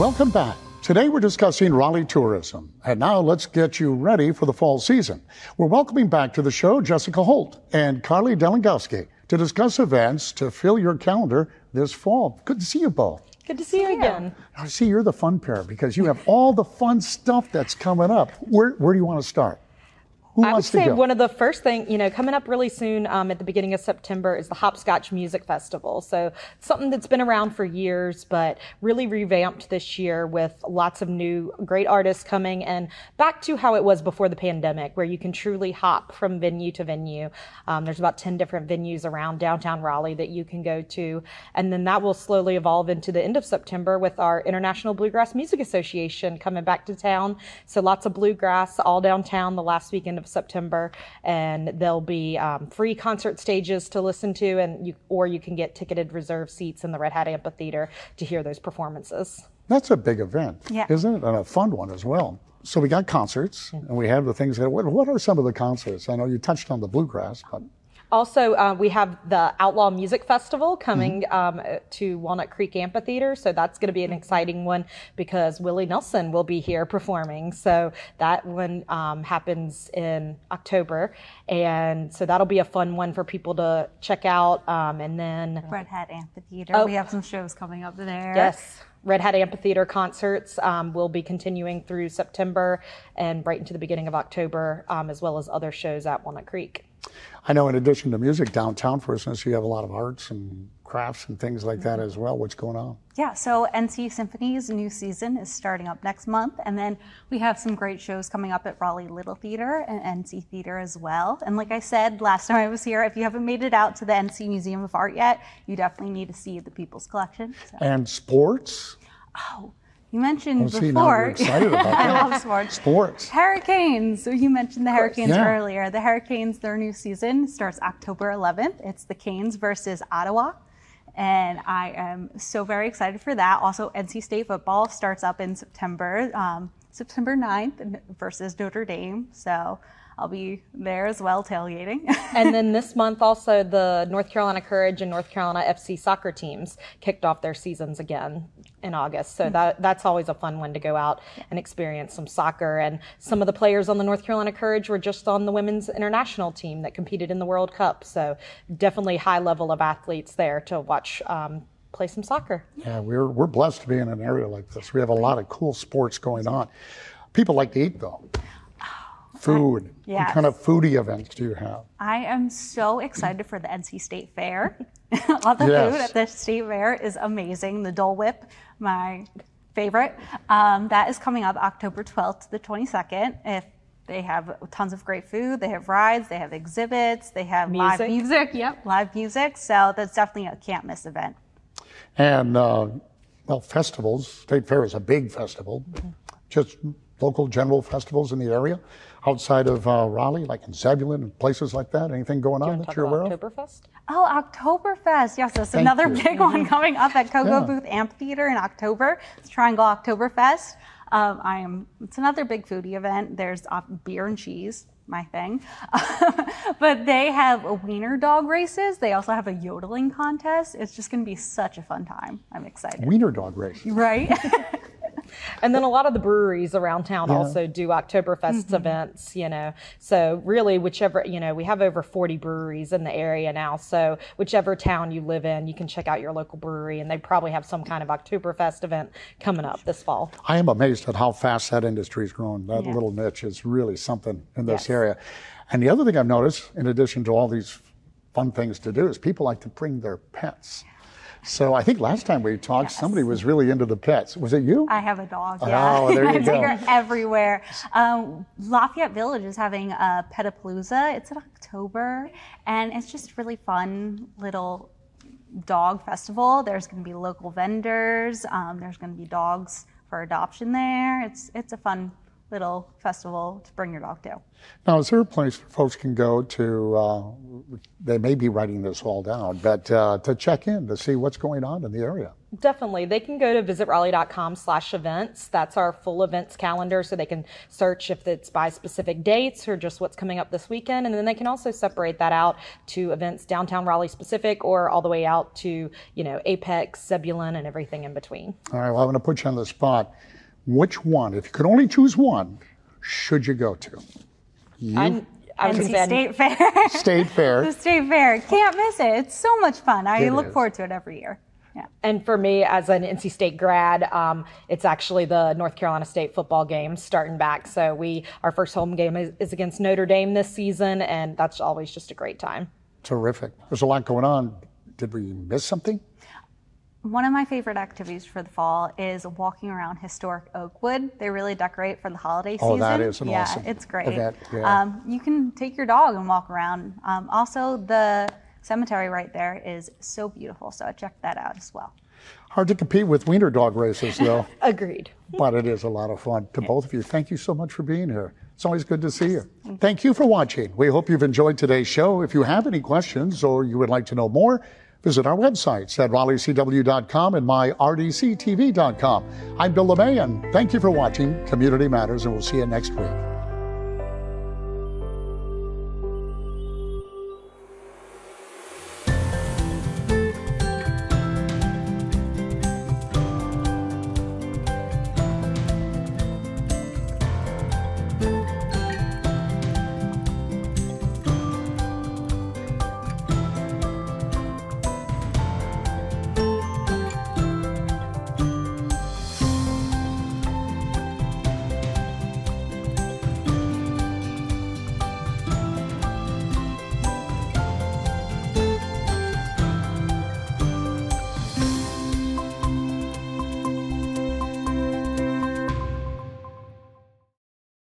Welcome back. Today we're discussing Raleigh tourism. And now let's get you ready for the fall season. We're welcoming back to the show Jessica Holt and Carly Delengowski to discuss events to fill your calendar this fall. Good to see you both. Good to see you again. I see you're the fun pair because you have all the fun stuff that's coming up. Where, where do you want to start? Who I would say one of the first thing, you know, coming up really soon um, at the beginning of September is the Hopscotch Music Festival. So something that's been around for years, but really revamped this year with lots of new great artists coming and back to how it was before the pandemic, where you can truly hop from venue to venue. Um, there's about 10 different venues around downtown Raleigh that you can go to. And then that will slowly evolve into the end of September with our International Bluegrass Music Association coming back to town. So lots of bluegrass all downtown the last weekend of September, and there'll be um, free concert stages to listen to, and you or you can get ticketed reserve seats in the Red Hat Amphitheater to hear those performances. That's a big event, Yeah. isn't it? And a fun one as well. So we got concerts, and we have the things that. What, what are some of the concerts? I know you touched on the bluegrass, but Also, uh, we have the Outlaw Music Festival coming um, to Walnut Creek Amphitheater. So that's going to be an exciting one because Willie Nelson will be here performing. So that one um, happens in October. And so that'll be a fun one for people to check out. Um, and then, Red Hat Amphitheater. Oh. We have some shows coming up there. yes. Red Hat Amphitheater concerts um, will be continuing through September and right into the beginning of October, um, as well as other shows at Walnut Creek. I know in addition to music downtown, for instance, you have a lot of arts and crafts and things like that mm-hmm. as well. What's going on? Yeah, so NC Symphony's new season is starting up next month. And then we have some great shows coming up at Raleigh Little Theater and NC Theater as well. And like I said last time I was here, if you haven't made it out to the NC Museum of Art yet, you definitely need to see the People's Collection. So, And sports. Oh, you mentioned Oh, see, before. excited about I love sports. Sports. Hurricanes. So you mentioned the Hurricanes Yeah. earlier. The Hurricanes, their new season starts October 11th. It's the Canes versus Ottawa. And I am so very excited for that. Also, NC State football starts up in September, um, September 9th versus Notre Dame. So I'll be there as well, tailgating. and then this month also the North Carolina Courage and North Carolina FC soccer teams kicked off their seasons again in August. So that that's always a fun one to go out and experience some soccer. And some of the players on the North Carolina Courage were just on the women's international team that competed in the World Cup. So definitely high level of athletes there to watch um, play some soccer. Yeah, we're we're blessed to be in an area like this. We have a lot of cool sports going on. People like to eat though. Food. What Yes. kind of foodie events do you have? I am so excited for the NC State Fair. All the Yes. food at the State Fair is amazing. The Dole Whip, my favorite, um, that is coming up October 12th to the 22nd. If they have tons of great food, they have rides, they have exhibits, they have live Music. music. Yep, live music. So that's definitely a can't miss event. And uh, well, festivals. State Fair is a big festival. Just local general festivals in the area, outside of uh, Raleigh, like in Zebulon and places like that. Anything going on that Talk you're aware about of? Oktoberfest. Oh, Oktoberfest. Yes, that's Thank another you. big one coming up at Koka Yeah. Booth Amphitheater in October. It's Triangle Oktoberfest. Um, I am. It's another big foodie event. There's uh, beer and cheese, my thing. but they have a wiener dog races. They also have a yodeling contest. It's just going to be such a fun time. I'm excited. Wiener dog race. right? And then a lot of the breweries around town Yeah. also do Oktoberfest mm-hmm. events, you know. So really, whichever, you know, we have over 40 breweries in the area now. So whichever town you live in, you can check out your local brewery and they probably have some kind of Oktoberfest event coming up this fall. I am amazed at how fast that industry industry's grown. That Yeah. little niche is really something in this Yes. area. And the other thing I've noticed, in addition to all these fun things to do, is people like to bring their pets. So I think last time we talked, somebody was really into the pets. Was it you? I have a dog. Yeah. Oh, there you go. her everywhere. Um, Lafayette Village is having a Petapalooza. It's in October, and it's just really fun little dog festival. There's going to be local vendors. Um, there's going to be dogs for adoption there. It's it's a fun little festival to bring your dog to. Now, is there a place folks can go to? Uh, they may be writing this all down, but uh, to check in to see what's going on in the area. Definitely. They can go to visitraleigh.com slash events. That's our full events calendar. So they can search if it's by specific dates or just what's coming up this weekend. And then they can also separate that out to events downtown Raleigh specific or all the way out to, you know, Apex, Zebulon, and everything in between. All right. Well, I'm going to put you on the spot. Which one, if you could only choose one, should you go to? You? I, I was NC State Fair. State Fair. the State Fair. Can't miss it. It's so much fun. I it look is. forward to it every year. Yeah. And for me, as an NC State grad, um, it's actually the North Carolina State football game starting back. So we, our first home game is, is against Notre Dame this season, and that's always just a great time. Terrific. There's a lot going on. Did we miss something? One of my favorite activities for the fall is walking around historic Oakwood. They really decorate for the holiday oh, season. Oh, that is an yeah, awesome it's great. Event. Yeah. Um, you can take your dog and walk around. Um, also, the cemetery right there is so beautiful, so check that out as well. Hard to compete with wiener dog races, though. Agreed. But it is a lot of fun to both of you. Thank you so much for being here. It's always good to see you. Thank you for watching. We hope you've enjoyed today's show. If you have any questions or you would like to know more, Visit our websites at RaleighCW.com and myRDCTV.com. I'm Bill LeMay, and thank you for watching Community Matters, and we'll see you next week.